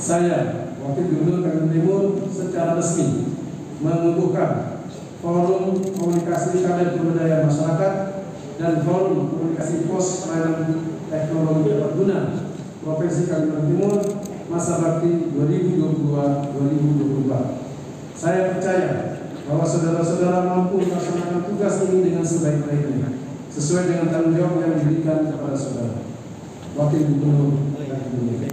saya, Wakil Gubernur Kalimantan Timur secara resmi mengukuhkan Forum Komunikasi Kader Budaya Masyarakat dan Forum Komunikasi Pos Pelayanan Teknologi Dapat Guna Provinsi Kalimantan Timur masa bakti 2022-2024. Saya percaya bahwa saudara-saudara mampu melaksanakan tugas ini dengan sebaik-baiknya sesuai dengan tanggung jawab yang diberikan kepada saudara. Wakil Gubernur Timur.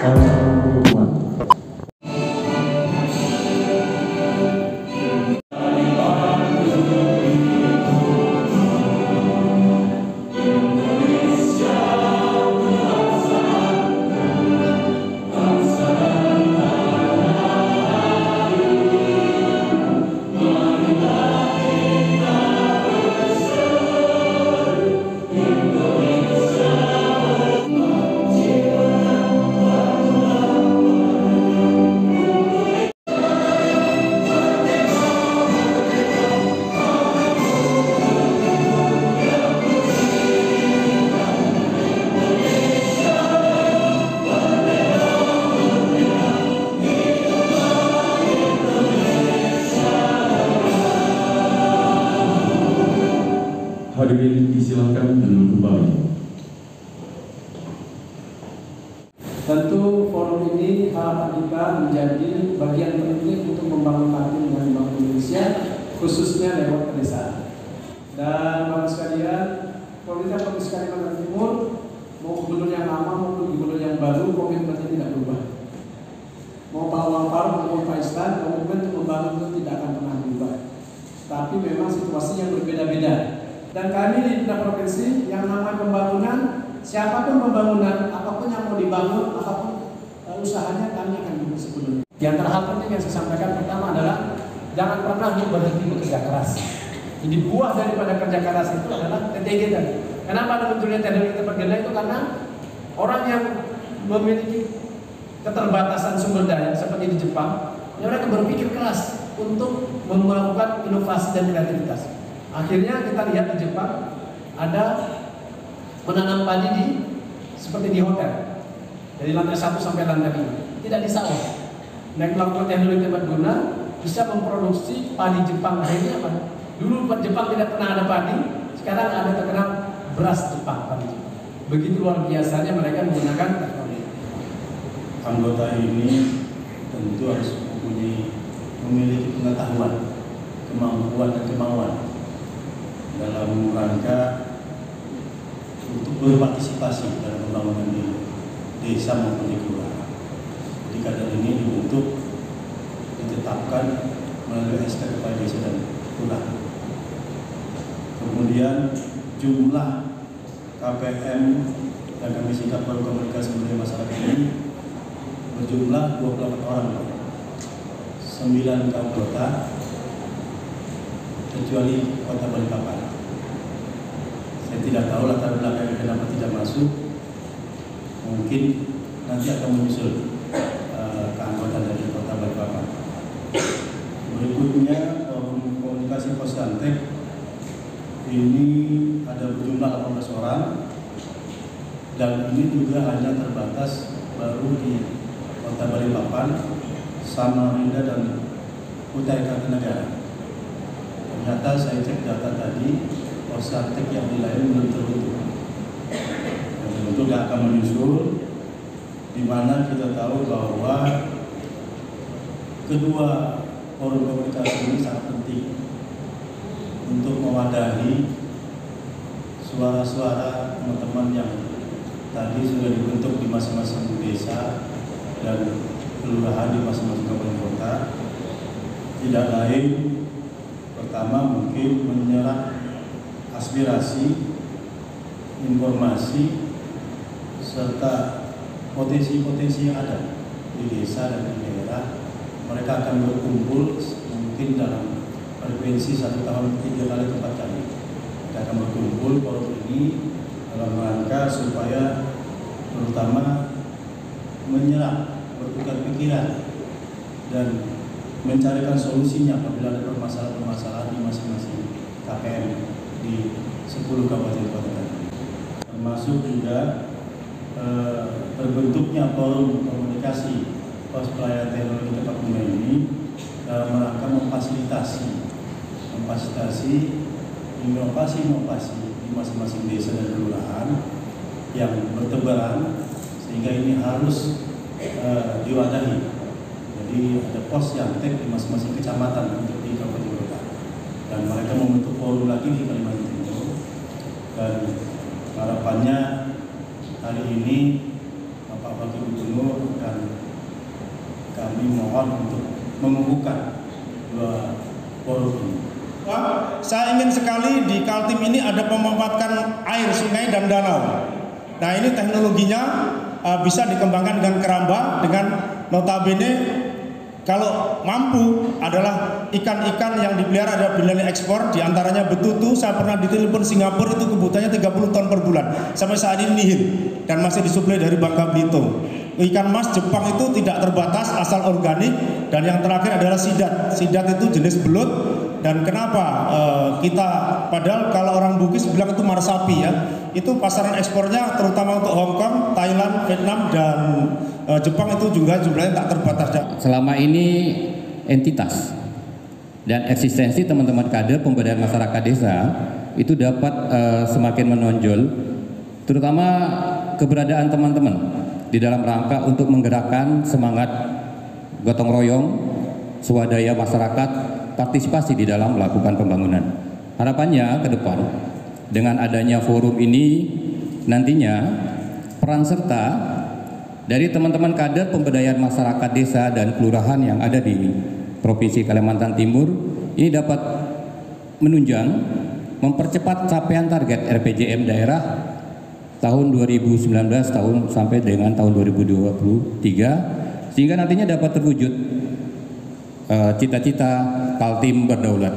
Ela. Menjadi bagian penting untuk membangun partai dengan Bank Indonesia, khususnya lewat pedesaan. Dan Bapak sekalian, pemerintah Provinsi Kalimantan Timur, mau gubernur yang lama maupun gubernur yang baru, komitmennya tidak berubah. Mau Pak Wampar maupun Pak Istan, komitmen untuk membangun itu tidak akan pernah berubah. Tapi memang situasi yang berbeda-beda. Dan kami di tingkat provinsi yang namanya pembangunan, siapa pun pembangunan, apa pun yang mau dibangun, apa pun uh, usahanya kami sepenuhnya. Di antara hal penting yang saya sampaikan pertama adalah jangan pernah berhenti bekerja keras. Jadi buah daripada kerja keras itu adalah TTG tadi. Kenapa ada munculnya teknologi tempat itu karena orang yang memiliki keterbatasan sumber daya seperti di Jepang, mereka berpikir keras untuk melakukan inovasi dan kreativitas. Akhirnya kita lihat di Jepang ada menanam padi di seperti di hotel dari lantai satu sampai lantai lima tidak di sawah. Naik melakukan teknologi tempat guna bisa memproduksi padi Jepang akhirnya apa? Dulu Jepang tidak pernah ada padi, sekarang ada terkenal beras Jepang padi. Begitu luar biasanya mereka menggunakan teknologi. Anggota ini tentu harus mempunyai memiliki pengetahuan, kemampuan dan kemauan dalam rangka untuk berpartisipasi dalam pembangunan di desa maupun di kelurahan. Kader ini dibentuk ditetapkan melalui Kepala Desa dan Kelurahan. Kemudian jumlah KPM dan Komisi Kapal Komunikasi Budaya Masyarakat ini berjumlah 28 orang. 9 kabupaten kecuali kota Balikpapan. Saya tidak tahu latar belakangnya kenapa tidak masuk. Mungkin nanti akan menyusul uh, keanggotaan dari kota Balikpapan. Berikutnya forum komunikasi Posantek ini ada berjumlah 18 orang dan ini juga hanya terbatas baru di kota Balikpapan, Samarinda dan Kutai Kartanegara. Ternyata saya cek data tadi, Posantek yang di lain belum terbentuk. Dan tentu tidak akan menyusul, di mana kita tahu bahwa kedua forum komunikasi ini sangat penting untuk mewadahi suara-suara teman-teman yang tadi sudah dibentuk di masing-masing desa dan kelurahan di masing-masing kabupaten kota. Tidak lain pertama mungkin menyerap aspirasi informasi serta potensi-potensi yang ada di desa dan di daerah. Mereka akan berkumpul mungkin dalam frekuensi satu tahun tiga kali empat kali dan akan berkumpul forum ini dalam rangka supaya terutama menyerap, bertukar pikiran dan mencarikan solusinya apabila ada permasalahan-permasalahan di masing-masing KPM di 10 kabupaten kota tadi. Termasuk juga eh, terbentuknya forum komunikasi pos pelayanan teknologi tempat ini dalam rangka memfasilitasi memfasilitasi inovasi-inovasi di masing-masing desa dan kelurahan yang bertebaran sehingga ini harus eh, diwadahi. Jadi ada pos yang tek di masing-masing kecamatan untuk di kabupaten kota dan mereka membentuk forum lagi di Kalimantan Timur dan harapannya hari ini Bapak Wakil Gubernur dan kami mohon untuk mengukuhkan dua forum ini. Saya ingin sekali di Kaltim ini ada pemanfaatan air sungai dan danau. Nah ini teknologinya uh, bisa dikembangkan dengan keramba dengan notabene kalau mampu adalah ikan-ikan yang dipelihara ada nilai ekspor di antaranya betutu. Saya pernah ditelepon Singapura itu kebutuhannya 30 ton per bulan. Sampai saat ini nihil dan masih disuplai dari Bangka Belitung. Ikan mas Jepang itu tidak terbatas asal organik. Dan yang terakhir adalah sidat. Sidat itu jenis belut dan kenapa uh, kita padahal kalau orang Bugis bilang itu marsapi ya itu pasaran ekspornya terutama untuk Hong Kong, Thailand, Vietnam dan uh, Jepang itu juga jumlahnya tak terbatas. Selama ini entitas dan eksistensi teman-teman kader pemberdayaan masyarakat desa itu dapat uh, semakin menonjol terutama keberadaan teman-teman di dalam rangka untuk menggerakkan semangat gotong royong swadaya masyarakat partisipasi di dalam melakukan pembangunan. Harapannya ke depan dengan adanya forum ini nantinya peran serta dari teman-teman kader pemberdayaan masyarakat desa dan kelurahan yang ada di Provinsi Kalimantan Timur ini dapat menunjang mempercepat capaian target RPJM daerah tahun 2019 tahun sampai dengan tahun 2023 sehingga nantinya dapat terwujud cita-cita uh, Kaltim berdaulat.